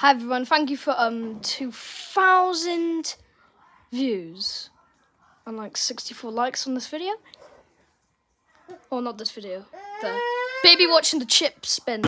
Hi everyone, thank you for um 2,000 views and like 64 likes on this video. Or not this video, the baby watching the chips spin.